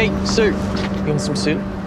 Hey, Sue, you want some soup?